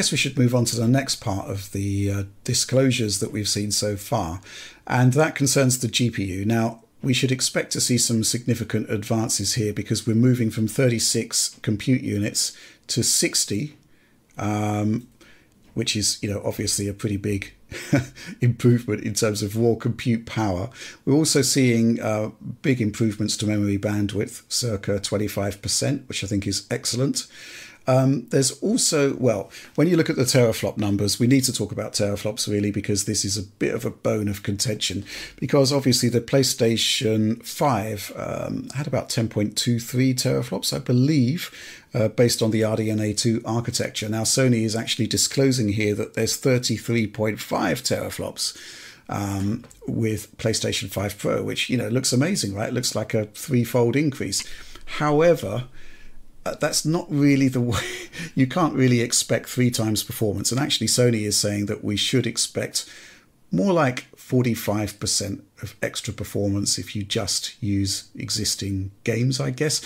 guess we should move on to the next part of the uh, disclosures that we've seen so far, and that concerns the GPU. Now, we should expect to see some significant advances here because we're moving from 36 compute units to 60, um, which is, you know, obviously a pretty big improvement in terms of raw compute power. We're also seeing uh, big improvements to memory bandwidth, circa 25%, which I think is excellent. Um, there's also, well, when you look at the teraflop numbers, we need to talk about teraflops really because this is a bit of a bone of contention. Because obviously the PlayStation 5 um, had about 10.23 teraflops, I believe, uh, based on the RDNA2 architecture. Now, Sony is actually disclosing here that there's 33.5 teraflops. Um, with PlayStation 5 Pro, which you know looks amazing, right? It looks like a threefold increase. However, Uh, that's not really the way you can't really expect three times performance. And actually, Sony is saying that we should expect more like 45% of extra performance if you just use existing games, I guess.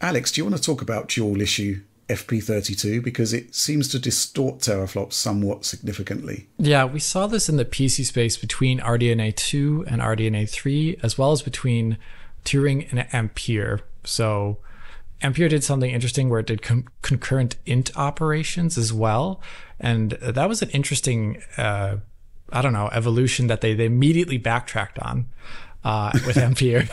Alex, do you want to talk about dual issue FP32 because it seems to distort teraflops somewhat significantly. Yeah, we saw this in the PC space between RDNA 2 and RDNA 3, as well as between Turing and Ampere. So Ampere did something interesting where it did con- concurrent int operations as well, and that was an interesting, uh, I don't know, evolution that they they immediately backtracked on uh, with Ampere.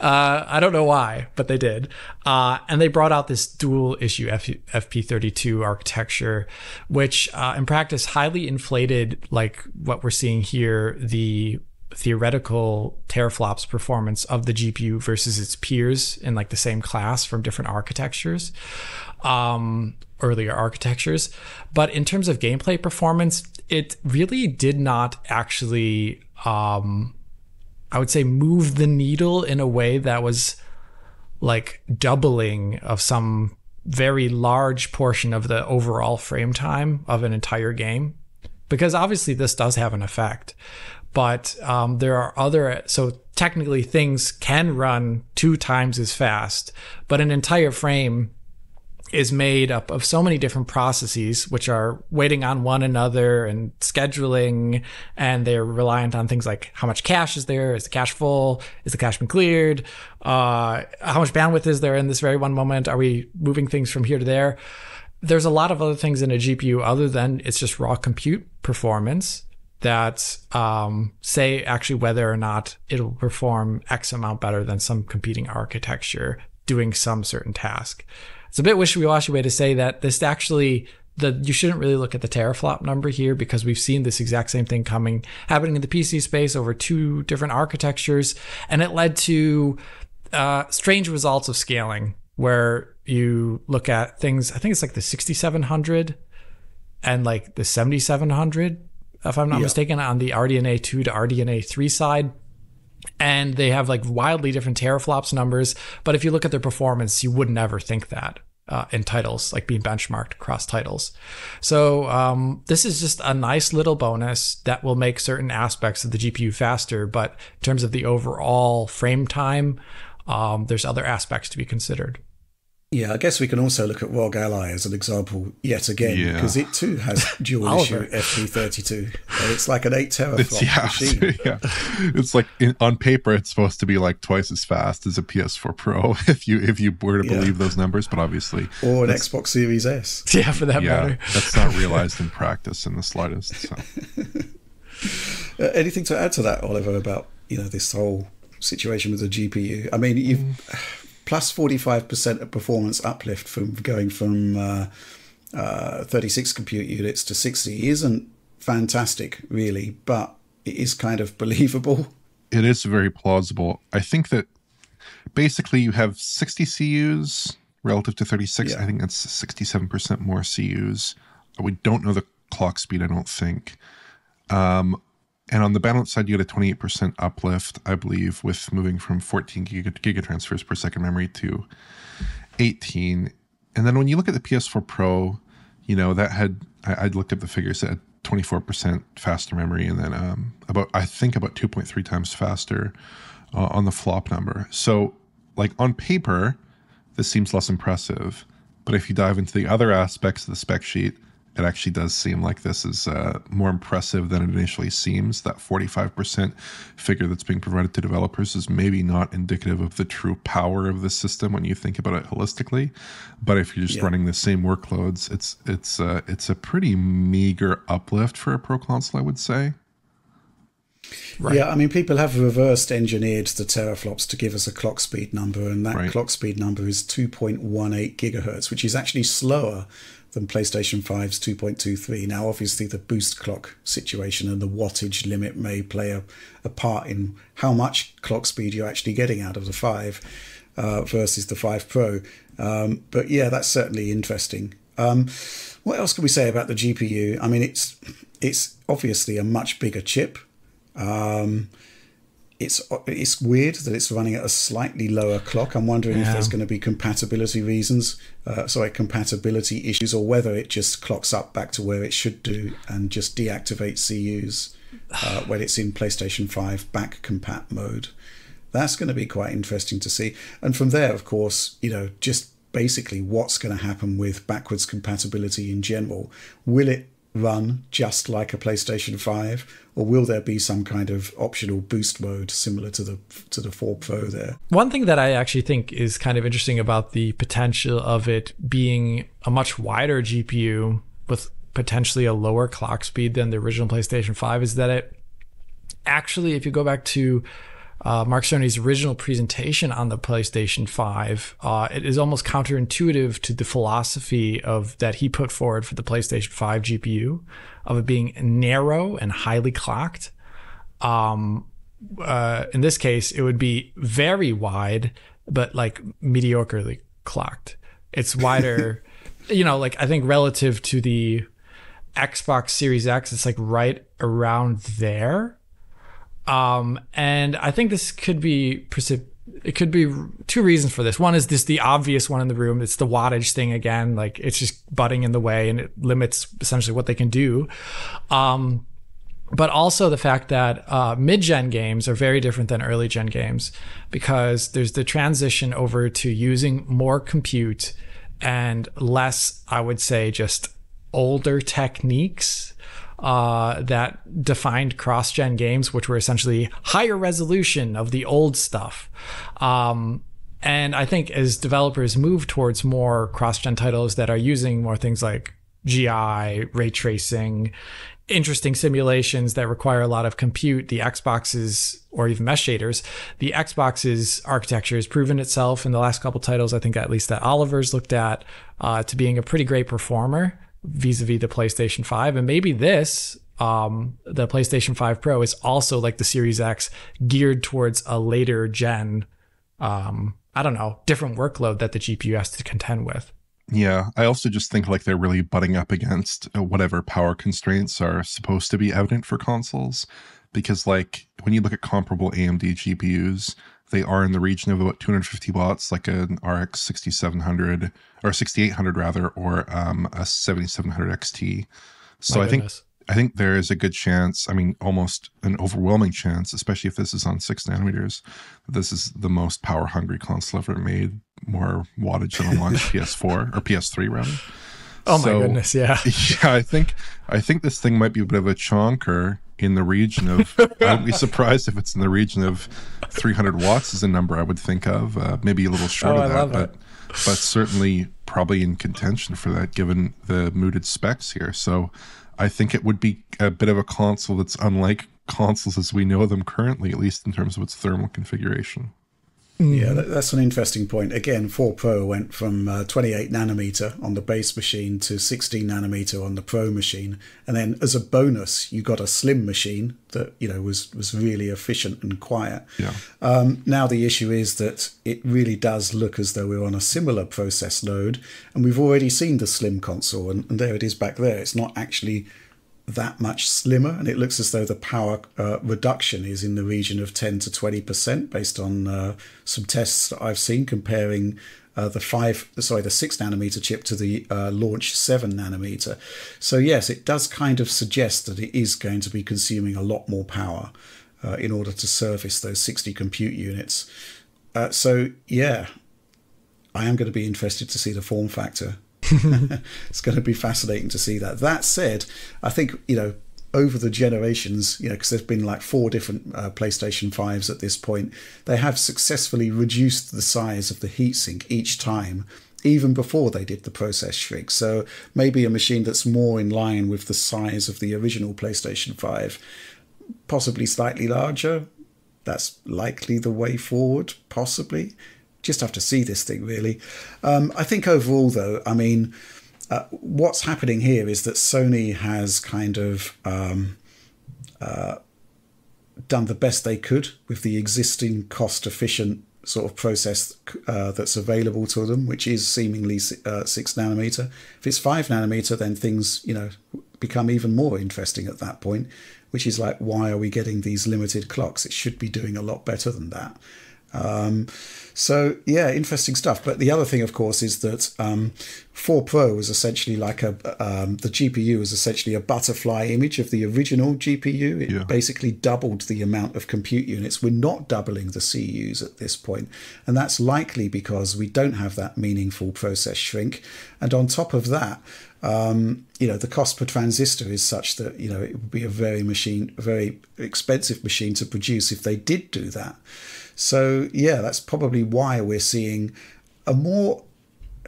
Uh, I don't know why, but they did. Uh, and they brought out this dual issue F- FP32 architecture, which uh, in practice highly inflated, like what we're seeing here, the theoretical teraflops performance of the GPU versus its peers in like the same class from different architectures, um, earlier architectures. But in terms of gameplay performance, it really did not actually, um, I would say, move the needle in a way that was like doubling of some very large portion of the overall frame time of an entire game. Because obviously, this does have an effect but um, there are other so technically things can run two times as fast but an entire frame is made up of so many different processes which are waiting on one another and scheduling and they're reliant on things like how much cache is there is the cache full is the cache been cleared uh, how much bandwidth is there in this very one moment are we moving things from here to there? There's a lot of other things in a gpu other than it's just raw compute performance that um, say actually whether or not it'll perform X amount better than some competing architecture doing some certain task. It's a bit wishy-washy way to say that this actually the you shouldn't really look at the teraflop number here because we've seen this exact same thing coming happening in the PC space over two different architectures, and it led to uh, strange results of scaling where you look at things. I think it's like the 6700 and like the 7700 if I'm not yeah. mistaken, on the RDNA 2 to RDNA 3 side. And they have like wildly different teraflops numbers. But if you look at their performance, you would never think that. Uh, in titles, like being benchmarked across titles. So, um, this is just a nice little bonus that will make certain aspects of the GPU faster. But in terms of the overall frame time, um, there's other aspects to be considered. Yeah, I guess we can also look at ROG Ally as an example yet again yeah. because it too has dual issue FP32. It's like an eight teraflop yeah, machine. yeah, it's like in, on paper it's supposed to be like twice as fast as a PS4 Pro if you if you were to believe those numbers, but obviously or an Xbox Series S. Yeah, for that yeah, matter. that's not realized in practice in the slightest. So. uh, anything to add to that, Oliver, about you know this whole situation with the GPU? I mean, you've. Plus 45% of performance uplift from going from uh, uh, 36 compute units to 60 isn't fantastic, really, but it is kind of believable. It is very plausible. I think that basically you have 60 CUs relative to 36. Yeah. I think that's 67% more CUs. We don't know the clock speed, I don't think. Um, and on the balance side, you get a 28% uplift, I believe, with moving from 14 giga, gigatransfers per second memory to 18. And then when you look at the PS4 Pro, you know, that had, I, I looked up the figures, it had 24% faster memory and then um, about, I think, about 2.3 times faster uh, on the flop number. So, like on paper, this seems less impressive. But if you dive into the other aspects of the spec sheet, it actually does seem like this is uh, more impressive than it initially seems. That 45% figure that's being provided to developers is maybe not indicative of the true power of the system when you think about it holistically. But if you're just yeah. running the same workloads, it's it's uh, it's a pretty meager uplift for a pro console, I would say. Right. Yeah, I mean, people have reversed engineered the teraflops to give us a clock speed number, and that right. clock speed number is 2.18 gigahertz, which is actually slower than PlayStation 5's 2.23. Now, obviously, the boost clock situation and the wattage limit may play a, a part in how much clock speed you're actually getting out of the 5 uh, versus the 5 Pro. Um, but yeah, that's certainly interesting. Um, what else can we say about the GPU? I mean, it's it's obviously a much bigger chip. Um, it's it's weird that it's running at a slightly lower clock. I'm wondering yeah. if there's going to be compatibility reasons, uh, sorry, compatibility issues, or whether it just clocks up back to where it should do and just deactivates CUs uh, when it's in PlayStation 5 back compat mode. That's going to be quite interesting to see. And from there, of course, you know, just basically what's going to happen with backwards compatibility in general. Will it run just like a PlayStation 5 or will there be some kind of optional boost mode similar to the to the 4 Pro there? One thing that I actually think is kind of interesting about the potential of it being a much wider GPU with potentially a lower clock speed than the original PlayStation 5 is that it actually if you go back to uh, Mark Cerny's original presentation on the PlayStation 5, uh, it is almost counterintuitive to the philosophy of that he put forward for the PlayStation 5 GPU of it being narrow and highly clocked. Um, uh, in this case, it would be very wide, but like mediocrely clocked. It's wider, you know, like I think relative to the Xbox Series X, it's like right around there um, and I think this could be precip- it could be two reasons for this. One is this the obvious one in the room. It's the wattage thing again. Like it's just butting in the way and it limits essentially what they can do. Um, but also the fact that uh, mid-gen games are very different than early gen games because there's the transition over to using more compute and less, I would say, just older techniques uh, that defined cross gen games, which were essentially higher resolution of the old stuff. Um, and I think as developers move towards more cross gen titles that are using more things like GI, ray tracing, interesting simulations that require a lot of compute, the Xbox's or even mesh shaders, the Xbox's architecture has proven itself in the last couple titles. I think at least that Oliver's looked at uh, to being a pretty great performer vis-a-vis the PlayStation 5 and maybe this um, the PlayStation 5 Pro is also like the Series X geared towards a later gen um, I don't know, different workload that the GPU has to contend with. Yeah, I also just think like they're really butting up against uh, whatever power constraints are supposed to be evident for consoles because like when you look at comparable AMD GPUs, they are in the region of about 250 watts, like an RX 6700 or 6800 rather, or um, a 7700 XT. So My I goodness. think I think there is a good chance. I mean, almost an overwhelming chance, especially if this is on six nanometers, this is the most power hungry console ever made. More wattage than a launch PS4 or PS3 rather. Oh so, my goodness, yeah. Yeah, I think I think this thing might be a bit of a chonker in the region of I would be surprised if it's in the region of 300 watts is a number I would think of. Uh, maybe a little short oh, of that, but but certainly probably in contention for that given the mooted specs here. So I think it would be a bit of a console that's unlike consoles as we know them currently, at least in terms of its thermal configuration. Yeah, that's an interesting point. Again, 4 Pro went from uh, 28 nanometer on the base machine to 16 nanometer on the Pro machine, and then as a bonus, you got a slim machine that you know was was really efficient and quiet. Yeah. Um, now the issue is that it really does look as though we're on a similar process node, and we've already seen the slim console, and, and there it is back there. It's not actually that much slimmer, and it looks as though the power uh, reduction is in the region of 10 to 20% based on uh, some tests that I've seen comparing uh, the five, sorry, the six nanometer chip to the uh, launch seven nanometer. So yes, it does kind of suggest that it is going to be consuming a lot more power uh, in order to service those 60 compute units. Uh, so yeah, I am going to be interested to see the form factor it's going to be fascinating to see that. That said, I think you know over the generations, you know, because there's been like four different uh, PlayStation 5s at this point, they have successfully reduced the size of the heatsink each time, even before they did the process shrink. So maybe a machine that's more in line with the size of the original PlayStation 5, possibly slightly larger. That's likely the way forward, possibly. Just have to see this thing, really. Um, I think overall, though, I mean, uh, what's happening here is that Sony has kind of um, uh, done the best they could with the existing cost efficient sort of process uh, that's available to them, which is seemingly uh, six nanometer. If it's five nanometer, then things you know become even more interesting at that point, which is like why are we getting these limited clocks? It should be doing a lot better than that. Um, so yeah, interesting stuff. But the other thing, of course, is that um, 4 Pro was essentially like a um, the GPU is essentially a butterfly image of the original GPU. It Yeah. basically doubled the amount of compute units. We're not doubling the CUs at this point, and that's likely because we don't have that meaningful process shrink. And on top of that, um, you know, the cost per transistor is such that you know it would be a very machine, a very expensive machine to produce if they did do that. So yeah, that's probably why we're seeing a more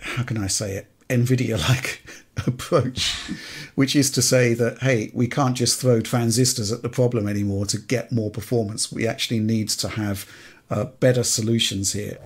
how can I say it Nvidia like approach, which is to say that hey, we can't just throw transistors at the problem anymore to get more performance. We actually need to have uh, better solutions here.